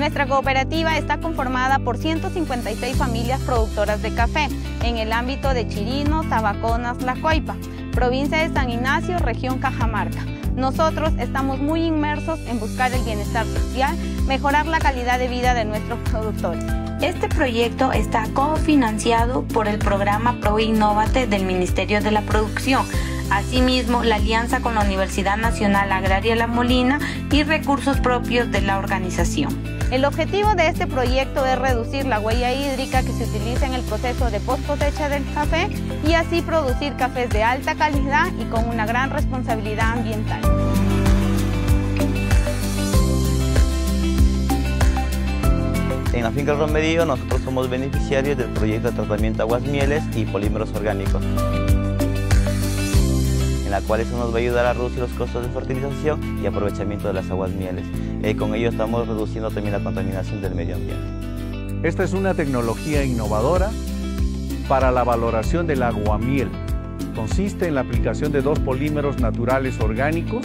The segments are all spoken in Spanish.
Nuestra cooperativa está conformada por 156 familias productoras de café en el ámbito de Chirino, Tabaconas, La Coipa, provincia de San Ignacio, región Cajamarca. Nosotros estamos muy inmersos en buscar el bienestar social, mejorar la calidad de vida de nuestros productores. Este proyecto está cofinanciado por el programa Pro Innovate del Ministerio de la Producción, asimismo la alianza con la Universidad Nacional Agraria La Molina y recursos propios de la organización. El objetivo de este proyecto es reducir la huella hídrica que se utiliza en el proceso de post cosecha del café y así producir cafés de alta calidad y con una gran responsabilidad ambiental. En la finca Romerío nosotros somos beneficiarios del proyecto de tratamiento aguas mieles y polímeros orgánicos en la cual eso nos va a ayudar a reducir los costos de fertilización y aprovechamiento de las aguas mieles. Eh, con ello estamos reduciendo también la contaminación del medio ambiente. Esta es una tecnología innovadora para la valoración del aguamiel. Consiste en la aplicación de dos polímeros naturales orgánicos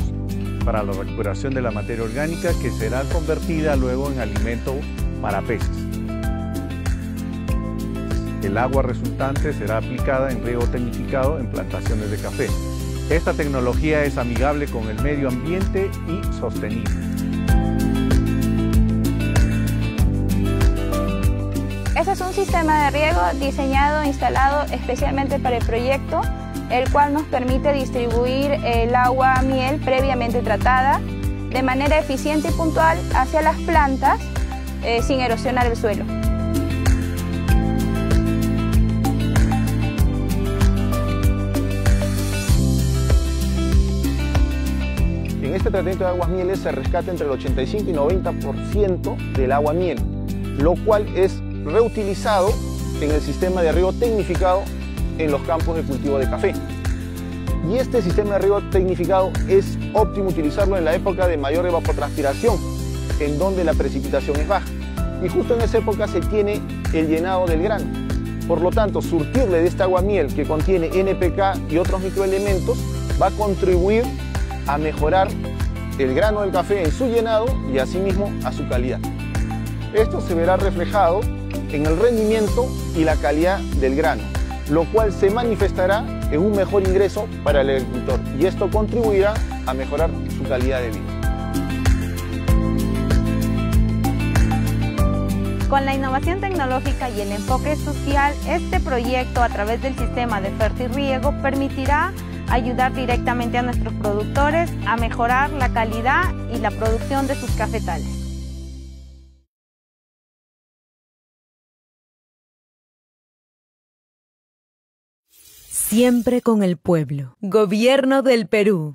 para la recuperación de la materia orgánica que será convertida luego en alimento para peces. El agua resultante será aplicada en riego tecnificado en plantaciones de café. Esta tecnología es amigable con el medio ambiente y sostenible. Este es un sistema de riego diseñado e instalado especialmente para el proyecto, el cual nos permite distribuir el agua miel previamente tratada de manera eficiente y puntual hacia las plantas eh, sin erosionar el suelo. Este tratamiento de aguas mieles se rescata entre el 85 y 90% del agua miel, lo cual es reutilizado en el sistema de riego tecnificado en los campos de cultivo de café. Y este sistema de riego tecnificado es óptimo utilizarlo en la época de mayor evapotranspiración, en donde la precipitación es baja. Y justo en esa época se tiene el llenado del grano. Por lo tanto, surtirle de esta agua miel que contiene NPK y otros microelementos va a contribuir a mejorar el grano del café en su llenado y asimismo a su calidad. Esto se verá reflejado en el rendimiento y la calidad del grano, lo cual se manifestará en un mejor ingreso para el agricultor y esto contribuirá a mejorar su calidad de vida. Con la innovación tecnológica y el enfoque social, este proyecto a través del sistema de Fertirriego permitirá ayudar directamente a nuestros productores a mejorar la calidad y la producción de sus cafetales. Siempre con el pueblo. Gobierno del Perú.